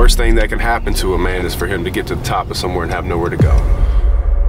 worst thing that can happen to a man is for him to get to the top of somewhere and have nowhere to go.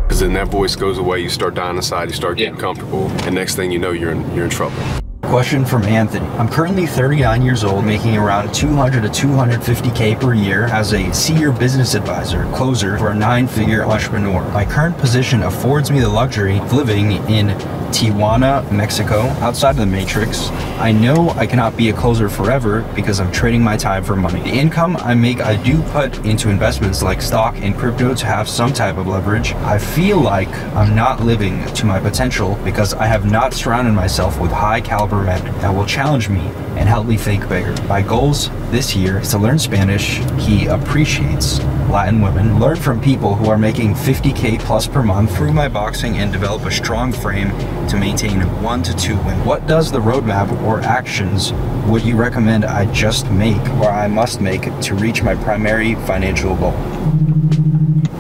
Because then that voice goes away, you start dying inside, you start getting Yeah. comfortable, and next thing you know, you're in, you're in trouble. Question from Anthony. I'm currently 39 years old, making around 200 to 250k per year as a senior business advisor, closer for a nine-figure entrepreneur. My current position affords me the luxury of living in Tijuana, Mexico, outside of the matrix. I know I cannot be a closer forever because I'm trading my time for money. The income I make, I do put into investments like stock and crypto to have some type of leverage. I feel like I'm not living to my potential because I have not surrounded myself with high caliber men that will challenge me and help me think bigger. My goals this year is to learn Spanish. He appreciates Latin women, learn from people who are making 50k plus per month, through my boxing, and develop a strong frame to maintain one to two wins. What does the roadmap or actions would you recommend I just make or I must make to reach my primary financial goal?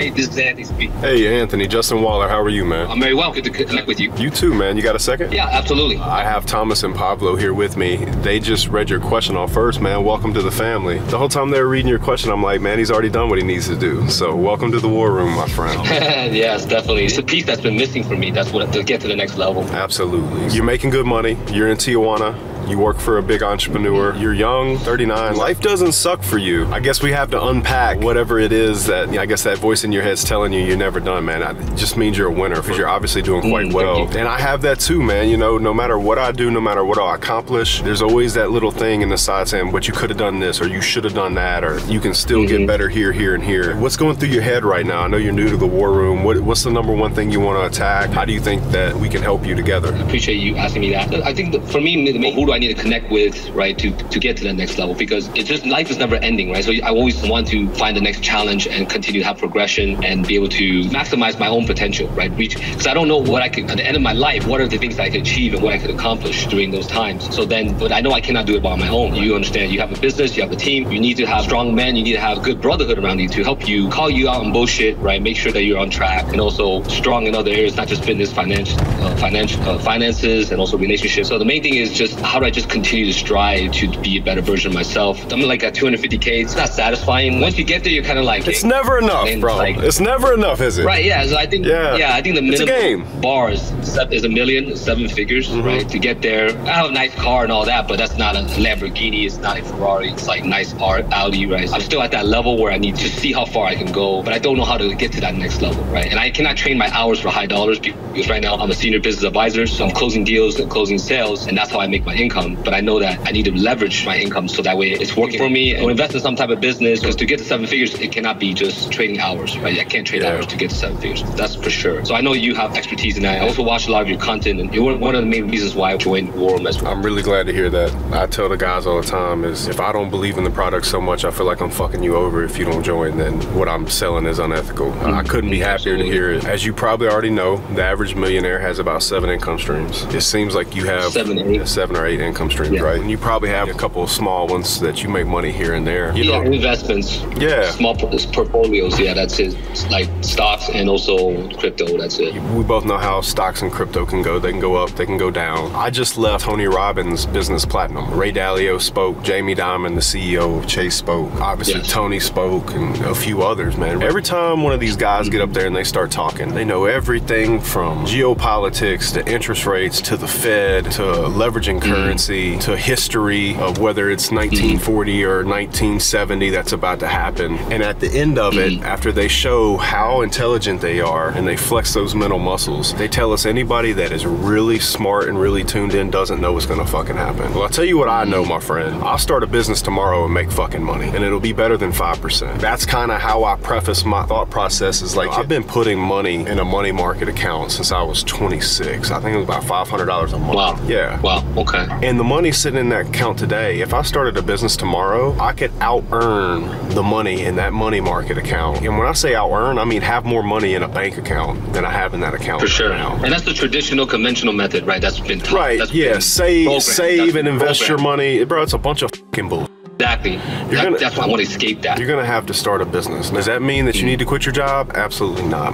Hey, this is Anthony speaking. Hey, Anthony, Justin Waller, how are you, man? I'm very well. Good to connect with you. You too, man. You got a second? Yeah, absolutely. I have Thomas and Pablo here with me. They just read your question off first, man. Welcome to the family. The whole time they were reading your question, I'm like, man, he's already done what he needs to do. So, welcome to the war room, my friend. yes, definitely. It's a piece that's been missing for me. That's what to get to the next level. Absolutely. You're making good money. You're in Tijuana. You work for a big entrepreneur. You're young, 39. Life doesn't suck for you. I guess we have to unpack whatever it is that, you know, I guess that voice in your head's telling you you're never done, man. It just means you're a winner because you're obviously doing quite Mm, well. And I have that too, man. You know, no matter what I do, no matter what I accomplish, there's always that little thing in the side saying, but you could have done this or you should have done that or you can still get Mhm. better here, here, and here. What's going through your head right now? I know you're new to the war room. What, what's the number one thing you want to attack? How do you think that we can help you together? I appreciate you asking me that. I think that for me, the main- I need to connect with, right, to, to get to the next level? Because it's just life is never ending, right? So I always want to find the next challenge and continue to have progression and be able to maximize my own potential, right? Reach because I don't know what I could at the end of my life. What are the things I could achieve and what I could accomplish during those times? So then, but I know I cannot do it by my own. You understand? You have a business, you have a team. You need to have strong men. You need to have good brotherhood around you to help you call you out on bullshit, right? Make sure that you're on track and also strong in other areas, not just fitness, finance, uh, financial uh, finances, and also relationships. So the main thing is just how do I just continue to strive to be a better version of myself? I'm like at 250k. It's not satisfying. Once you get there, you're kind of like It's never enough, bro. like- it's never enough, is it? Right, yeah. So I think, Yeah. yeah, I think the minimum game. bar is, is a million, seven figures, Mm-hmm. right? To get there, I have a nice car and all that, but that's not a Lamborghini. It's not a Ferrari. It's like nice art, Audi, right? I'm still at that level where I need to see how far I can go, but I don't know how to get to that next level, right? And I cannot train my hours for high dollars because right now I'm a senior business advisor, so I'm closing deals and closing sales, and that's how I make my income. But I know that I need to leverage my income so that way it's working for me. Or invest in some type of business because to get to seven figures, it cannot be just trading hours, right? I can't trade Yeah. hours to get to seven figures. That's for sure. So I know you have expertise in that. I also watch a lot of your content, and you're one of the main reasons why I joined War Room as well. I'm really glad to hear that. I tell the guys all the time is if I don't believe in the product so much, I feel like I'm fucking you over if you don't join, then what I'm selling is unethical. I mm-hmm. couldn't be happier to hear it. As you probably already know, the average millionaire has about seven income streams. It seems like you have Seven, eight. seven or eight income streams, Yeah. right? And you probably have a couple of small ones that you make money here and there. You yeah, know, investments. Yeah. Small portfolios. Yeah, that's it. Like stocks and also crypto. That's it. We both know how stocks and crypto can go. They can go up, they can go down. I just left Tony Robbins' Business Platinum. Ray Dalio spoke, Jamie Dimon, the CEO of Chase spoke. Obviously, Yes. Tony spoke, and a few others, man. Every time one of these guys get up there and they start talking, they know everything from geopolitics to interest rates to the Fed to leveraging Mm-hmm. Currency to history of whether it's 1940 or 1970 that's about to happen. And at the end of it, Mm-hmm. after they show how intelligent they are and they flex those mental muscles, they tell us anybody that is really smart and really tuned in doesn't know what's gonna fucking happen. Well, I'll tell you what I know, my friend. I'll start a business tomorrow and make fucking money, and it'll be better than 5%. That's kind of how I preface my thought process is like, I've been putting money in a money market account since I was 26. I think it was about $500 a month. Wow. Yeah. Wow. Okay. And the money sitting in that account today, if I started a business tomorrow, I could out earn the money in that money market account. And when I say out earn, I mean have more money in a bank account than I have in that account For sure. now. And that's the traditional, conventional method, right? That's been taught. Right, That's yeah, been save, programmed. save That's and invest your money. Bro, it's a bunch of fucking bull. Exactly. That- gonna- that's why I want to escape that. You're gonna have to start a business. Does that mean that you mm. need to quit your job? Absolutely not.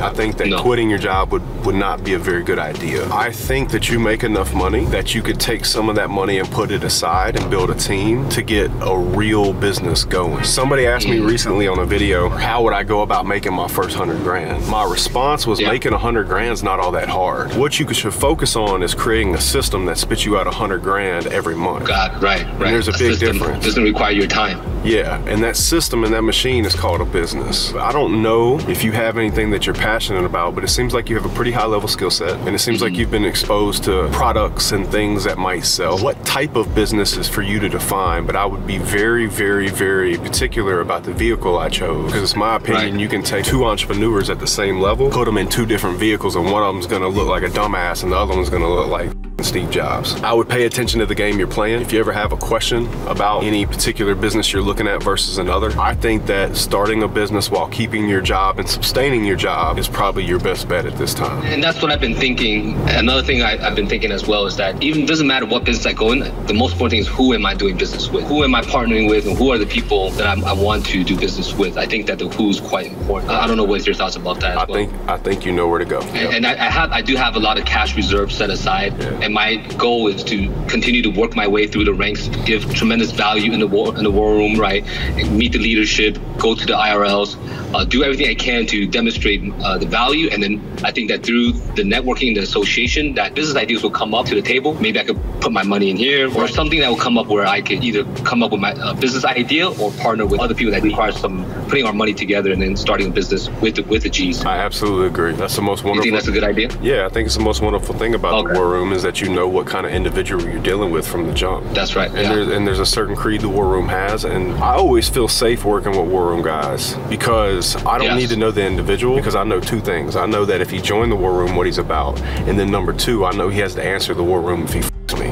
I think that No. quitting your job would, would not be a very good idea. I think that you make enough money that you could take some of that money and put it aside and build a team to get a real business going. Somebody asked me mm. recently on a video, how would I go about making my first hundred grand? My response was Yeah. making a hundred grand is not all that hard. What you should focus on is creating a system that spits you out a hundred grand every month. God, right, right. there's a big system difference. Doesn't require your time. Yeah, and that system and that machine is called a business. I don't know if you have anything that you're passionate about, but it seems like you have a pretty high level skill set, and it seems like mm-hmm. you've been exposed to products and things that might sell. What type of business is for you to define? But I would be very, very, very particular about the vehicle I chose, because it's my opinion Right. you can take two entrepreneurs at the same level, put them in two different vehicles, and one of them's gonna look like a dumbass, and the other one's gonna look like Steve Jobs. I would pay attention to the game you're playing. If you ever have a question about any particular business you're looking at versus another, I think that starting a business while keeping your job and sustaining your job is probably your best bet at this time. And that's what I've been thinking. Another thing I, I've been thinking as well is that even doesn't matter what business I go in, the most important thing is who am I doing business with? Who am I partnering with? And who are the people that I'm, I want to do business with? I think that the who is quite important. I I don't know what's your thoughts about that. I well. think I think you know where to go. And, and I, I have, I do have a lot of cash reserves set aside, Yeah. And my goal is to continue to work my way through the ranks, give tremendous value in the war in the war room, right? Meet the leadership, go to the IRLs, uh, do everything I can to demonstrate uh, the value, and then I think that through the networking, and the association, that business ideas will come up to the table. Maybe I could put my money in here, or something that will come up where I could either come up with my uh, business idea or partner with other people that require some putting our money together and then starting a business with the, with the G's. I absolutely agree. That's the most wonderful. You think that's a good idea? yeah, I think it's the most wonderful thing about Okay. the war room is that you know what kind of individual you're dealing with from the jump. That's right. And, yeah. there's, and there's a certain creed the War Room has, and I always feel safe working with War Room guys because I don't Yes. need to know the individual because I know two things. I know that if he joined the War Room, what he's about, and then number two, I know he has to answer the War Room if he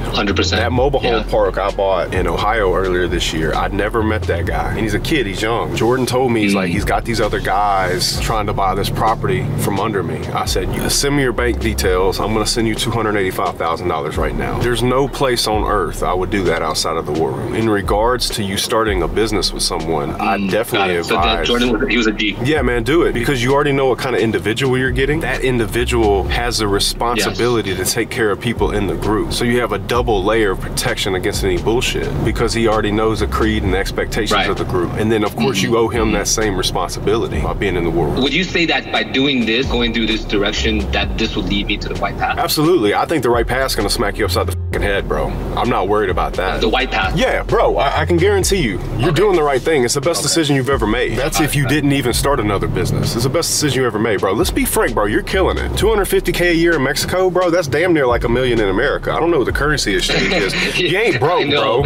f***s me. Hundred percent. That mobile home Yeah. park I bought in Ohio earlier this year, I'd never met that guy. And he's a kid, he's young. Jordan told me, he's like, Mm. he's got these other guys trying to buy this property from under me. I said, you send me your bank details. I'm gonna send you $285,000 right now. There's no place on earth I would do that outside of the war room. In regards to you starting a business with someone, I Mm, Got definitely it. So that. Jordan was he was a D. Yeah, man, do it because you already know what kind of individual you're getting. That individual has a responsibility to take care of people in the group. So you have a double layer of protection against any bullshit because he already knows the creed and the expectations Right. Of the group. And then, of course, you mm. owe him mm. that same responsibility by being in the war room. Would you say that by doing this, going through this direction, that this will lead me to the right path? Absolutely. I think the right path is gonna smack you upside the head, bro. I'm not worried about that. The white path. Yeah, bro, I, I can guarantee you, you're Okay. doing the right thing. It's the best decision you've ever made. That's if you Okay. didn't even start another business. It's the best decision you ever made, bro. Let's be frank, bro. You're killing it. 250k a year in Mexico, bro. That's damn near like a million in America. I don't know what the currency exchange is. You ain't I broke, bro.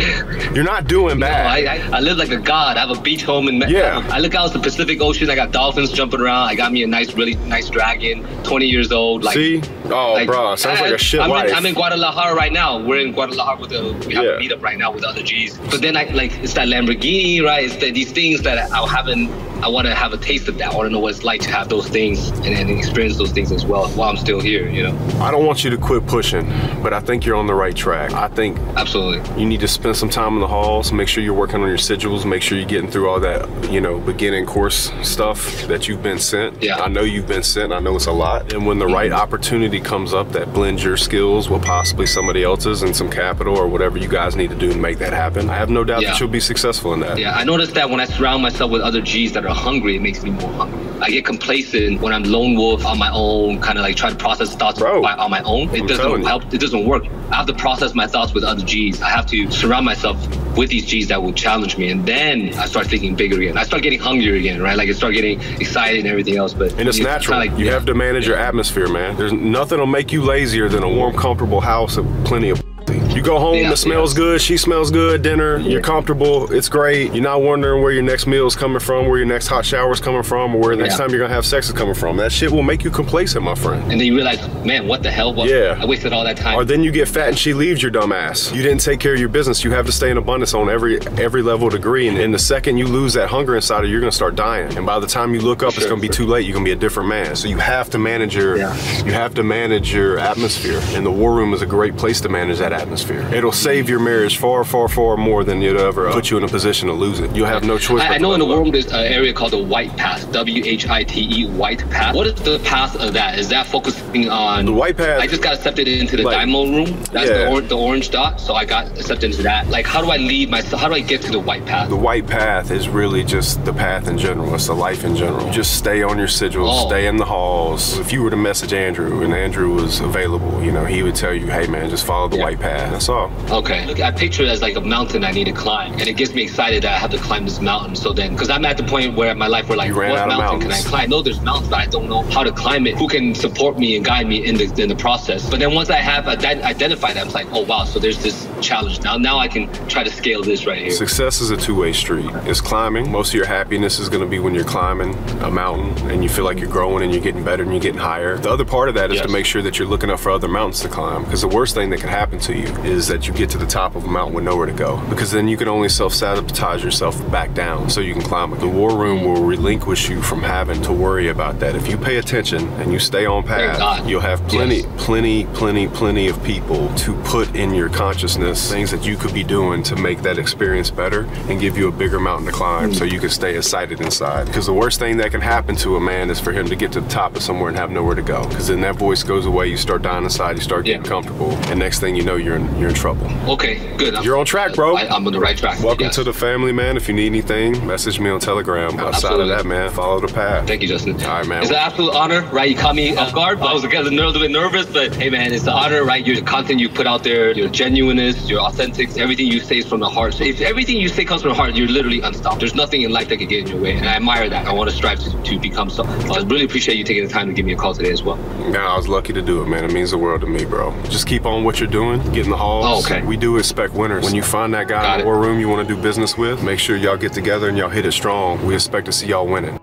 You're not doing No, bad. I, I, I live like a god. I have a beach home in Mexico. Yeah. I look out at the Pacific Ocean. I got dolphins jumping around. I got me a nice, really nice dragon. 20 years old. Like, See? Oh, like, bro, sounds like a shit I'm life. In, I'm in Guadalajara right now. We're in Guadalajara with a we have Yeah. a meetup right now with other G's. But then I like it's that Lamborghini, right? It's the, these things that I haven't. I want to have a taste of that. I want to know what it's like to have those things and, and experience those things as well while I'm still here. You know, I don't want you to quit pushing, but I think you're on the right track. I think absolutely. You need to spend some time in the halls. Make sure you're working on your sigils. Make sure you're getting through all that, you know, beginning course stuff that you've been sent. Yeah. I know you've been sent. I know it's a lot. And when the mm-hmm. right opportunity comes up that blends your skills with possibly somebody and some capital or whatever you guys need to do to make that happen, I have no doubt Yeah. that you'll be successful in that. Yeah, I noticed that when I surround myself with other G's that are hungry, it makes me more hungry. I get complacent when I'm lone wolf on my own, kind of like try to process thoughts Bro, by, on my own. It I'm doesn't help. It doesn't work. I have to process my thoughts with other G's. I have to surround myself with these G's that will challenge me, and then I start thinking bigger again. I start getting hungrier again, right? Like I start getting excited and everything else. But And it's natural. like- you yeah. have to manage your atmosphere, man. There's nothing will make you lazier than a warm, comfortable house with plenty of. You go home, Yeah, it smells yeah. good, she smells good, dinner, you're comfortable, it's great. You're not wondering where your next meal is coming from, where your next hot shower is coming from, or where the next Yeah. time you're gonna have sex is coming from. That shit will make you complacent, my friend. And then you realize, man, what the hell? What, Yeah. I wasted all that time. Or then you get fat and she leaves your dumb ass. You didn't take care of your business. You have to stay in abundance on every every level degree. And, and the second you lose that hunger inside of you, you're gonna start dying. And by the time you look up, it's gonna be too late. You're gonna be a different man. So you have to manage your Yeah. you have to manage your atmosphere. And the war room is a great place to manage that atmosphere. Atmosphere. It'll save your marriage far, far, far more than you'd ever put you in a position to lose it. You'll have no choice. I, but I know in the world there's an area called the White Path, W H I T E, White Path. What is the path of that? Is that focusing on The White Path- I just got accepted into the Like- diamond room. That's Yeah. the, or, the orange dot. So I got accepted into that. Like, how do I lead myself? How do I get to the White Path? The white path is really just the path in general. It's the life in general. Just stay on your sigil, Oh. stay in the halls. If you were to message Andrew and Andrew was available, you know, he would tell you, hey man, just follow the Yeah. white path. That's all. Okay. Look, I picture it as like a mountain I need to climb, and it gets me excited that I have to climb this mountain. So then, because I'm at the point where in my life where like, what mountain can I climb? I know there's mountains, but I don't know how to climb it. Who can support me and guide me in the in the process? But then once I have ident- identified that, I'm like, oh wow, so there's this challenge now. Now I can try to scale this right here. Success is a two-way street. It's climbing. Most of your happiness is going to be when you're climbing a mountain and you feel like you're growing and you're getting better and you're getting higher. The other part of that is Yes. to make sure that you're looking up for other mountains to climb because the worst thing that can happen to you is that you get to the top of a mountain with nowhere to go because then you can only self-sabotage yourself back down so you can climb it. The war room will relinquish you from having to worry about that. If you pay attention and you stay on path, you'll have plenty, Yes. plenty, plenty, plenty of people to put in your consciousness things that you could be doing to make that experience better and give you a bigger mountain to climb so you can stay excited inside. Because the worst thing that can happen to a man is for him to get to the top of somewhere and have nowhere to go. Because then that voice goes away, you start dying inside, you start getting Yeah. comfortable, and next thing you know, you're in, you're in trouble. Okay, good. I'm- You're on track, bro. I, am on the right track. Welcome to the family, man. If you need anything, message me on Telegram. Outside Absolutely. of that, man, follow the path. Thank you, Justin. All right, man. It's an absolute honor, right? You caught me off guard. I was a little bit nervous, but hey, man, it's an honor, right? Your content you put out there, your genuineness, your authentic, everything you say is from the heart. So if everything you say comes from the heart, you're literally unstoppable. There's nothing in life that can get in your way, and I admire that. I want to strive to, to become so. I really appreciate you taking the time to give me a call today as well. Yeah, I was lucky to do it, man. It means the world to me, bro. Just keep on what you're doing, get in the halls. Oh, okay. We do expect winners. When you find that guy Got in the war room you want to do business with, make sure y'all get together and y'all hit it strong. We expect to see y'all winning.